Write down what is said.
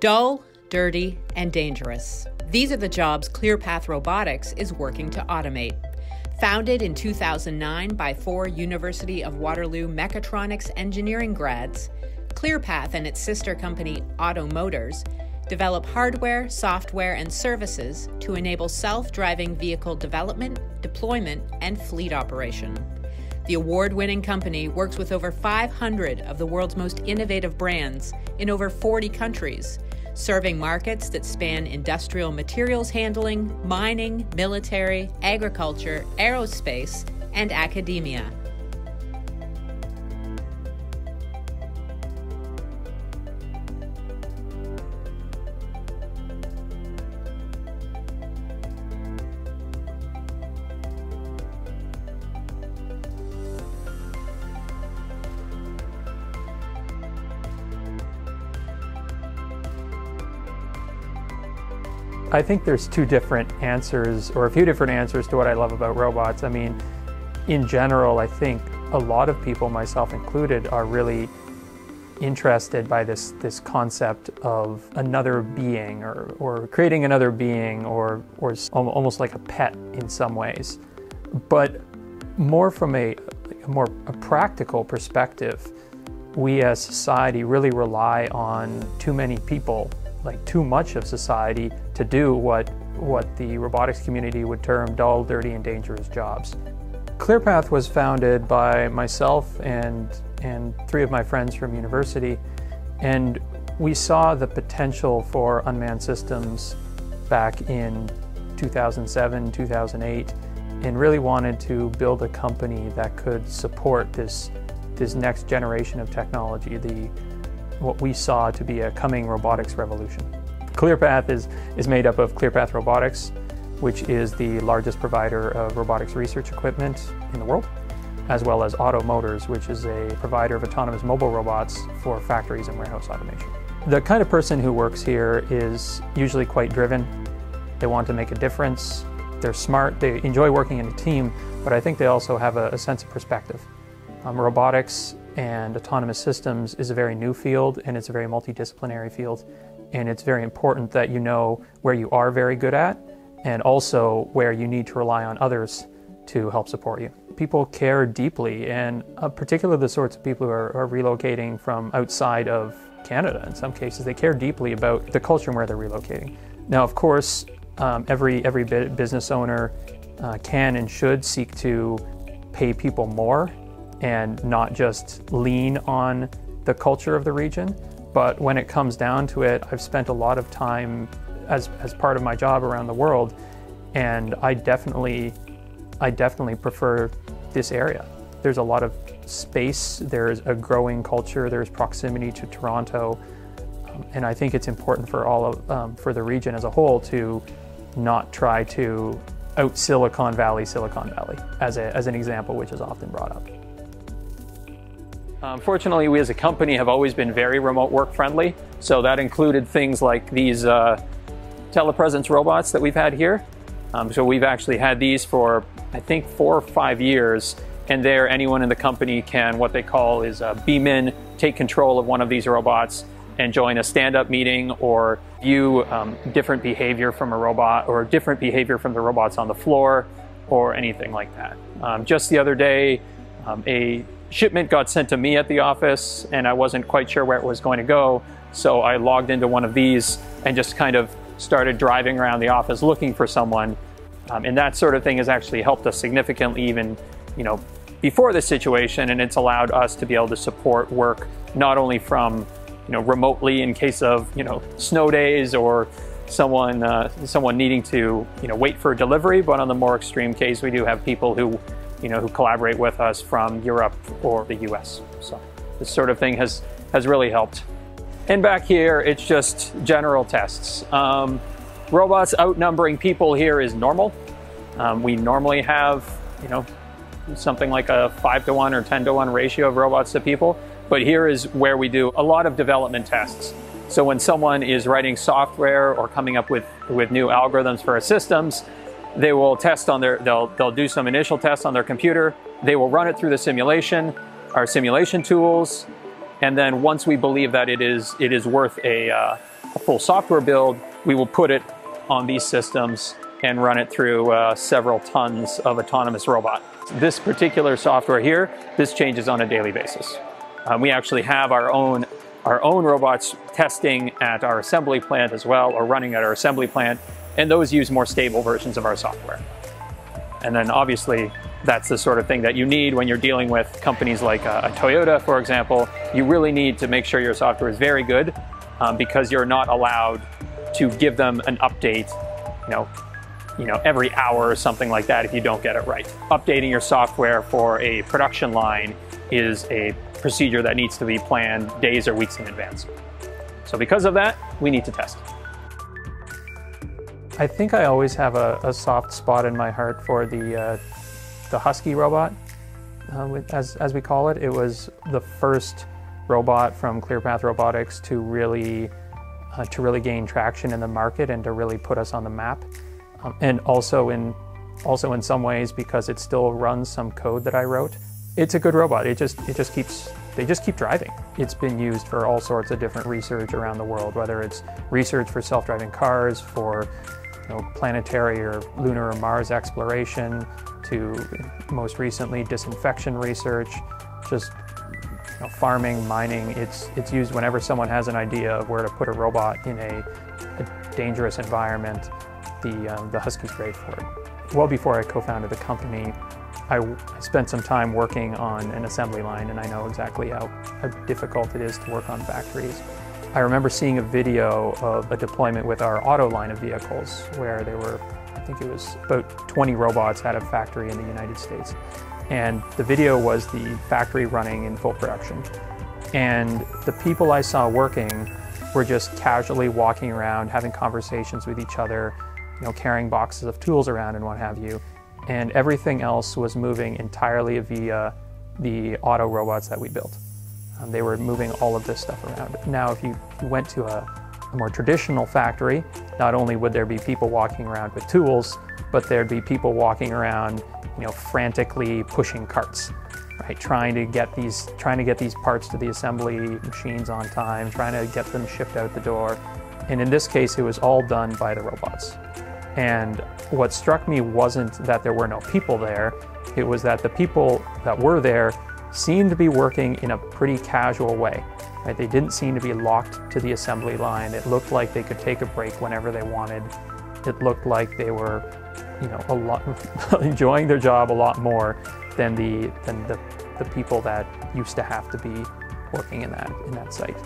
Dull, dirty, and dangerous. These are the jobs ClearPath Robotics is working to automate. Founded in 2009 by four University of Waterloo mechatronics engineering grads, ClearPath and its sister company Otto Motors develop hardware, software, and services to enable self driving vehicle development, deployment, and fleet operation. The award winning company works with over 500 of the world's most innovative brands in over 40 countries, serving markets that span industrial materials handling, mining, military, agriculture, aerospace, and academia. I think there's two different answers, or a few different answers to what I love about robots. I mean, in general, I think a lot of people, myself included, are really interested by this this concept of another being, or or creating another being, or or almost like a pet in some ways. But more from a, a more a practical perspective, we as society really rely on too many people like too much of society to do what what the robotics community would term dull, dirty, and dangerous jobs. ClearPath was founded by myself and and three of my friends from university, and we saw the potential for unmanned systems back in 2007, 2008, and really wanted to build a company that could support this this next generation of technology, the what we saw to be a coming robotics revolution. ClearPath is, is made up of ClearPath Robotics, which is the largest provider of robotics research equipment in the world, as well as Otto Motors, which is a provider of autonomous mobile robots for factories and warehouse automation. The kind of person who works here is usually quite driven. They want to make a difference. They're smart. They enjoy working in a team, but I think they also have a, a sense of perspective. Um, robotics and autonomous systems is a very new field and it's a very multidisciplinary field. And it's very important that you know where you are very good at and also where you need to rely on others to help support you. People care deeply, and uh, particularly the sorts of people who are, are, relocating from outside of Canada in some cases, they care deeply about the culture and where they're relocating. Now, of course, um, every, every business owner uh, can and should seek to pay people more and not just lean on the culture of the region. But when it comes down to it, I've spent a lot of time as, as part of my job around the world, and I definitely, I definitely prefer this area. There's a lot of space, there's a growing culture, there's proximity to Toronto, um, and I think it's important for all of, um, for the region as a whole to not try to out Silicon Valley, Silicon Valley, as, a, as an example, which is often brought up. Um, fortunately, we as a company have always been very remote work friendly. So that included things like these uh, telepresence robots that we've had here. Um, so we've actually had these for, I think, four or five years. And there, anyone in the company can, what they call is uh, beam in, take control of one of these robots and join a stand-up meeting or view um, different behavior from a robot or different behavior from the robots on the floor or anything like that. Um, just the other day, um, a shipment got sent to me at the office and I wasn't quite sure where it was going to go. So I logged into one of these and just kind of started driving around the office looking for someone. Um, and that sort of thing has actually helped us significantly even, you know, before this situation. And it's allowed us to be able to support work not only from, you know, remotely in case of, you know, snow days or someone uh, someone needing to, you know, wait for delivery, but on the more extreme case, we do have people who you know, who collaborate with us from Europe or the US. So this sort of thing has, has really helped. And back here, it's just general tests. Um, robots outnumbering people here is normal. Um, we normally have, you know, something like a five to one or 10 to one ratio of robots to people. But here is where we do a lot of development tests. So when someone is writing software or coming up with, with new algorithms for our systems, they will test on their, they'll, they'll do some initial tests on their computer. They will run it through the simulation, our simulation tools. And then once we believe that it is, it is worth a, uh, a full software build, we will put it on these systems and run it through uh, several tons of autonomous robot. This particular software here, this changes on a daily basis. Um, we actually have our own our own robots testing at our assembly plant as well, or running at our assembly plant, and those use more stable versions of our software. And then obviously, that's the sort of thing that you need when you're dealing with companies like a, a Toyota, for example. You really need to make sure your software is very good um, because you're not allowed to give them an update, you know, you know, every hour or something like that if you don't get it right. Updating your software for a production line is a procedure that needs to be planned days or weeks in advance. So because of that, we need to test. I think I always have a, a soft spot in my heart for the, uh, the Husky robot, uh, as, as we call it. It was the first robot from ClearPath Robotics to really, uh, to really gain traction in the market and to really put us on the map. Um, and also in, also in some ways because it still runs some code that I wrote it's a good robot. It just it just keeps they just keep driving. It's been used for all sorts of different research around the world, whether it's research for self-driving cars, for you know, planetary or lunar or Mars exploration, to most recently disinfection research, just you know, farming, mining. It's it's used whenever someone has an idea of where to put a robot in a, a dangerous environment. The um, the Husky's great for it. Well before I co-founded the company, I, spent some time working on an assembly line and I know exactly how, how difficult it is to work on factories. I remember seeing a video of a deployment with our Otto line of vehicles where there were, I think it was about 20 robots at a factory in the United States. And the video was the factory running in full production. And the people I saw working were just casually walking around, having conversations with each other, you know, carrying boxes of tools around and what have you and everything else was moving entirely via the Otto robots that we built. Um, they were moving all of this stuff around. Now, if you went to a, a, more traditional factory, not only would there be people walking around with tools, but there'd be people walking around, you know, frantically pushing carts, right? Trying to get these, trying to get these parts to the assembly machines on time, trying to get them shipped out the door. And in this case, it was all done by the robots. And what struck me wasn't that there were no people there, it was that the people that were there seemed to be working in a pretty casual way. Right? They didn't seem to be locked to the assembly line. It looked like they could take a break whenever they wanted. It looked like they were, you know, a lot enjoying their job a lot more than the than the, the people that used to have to be working in that in that site.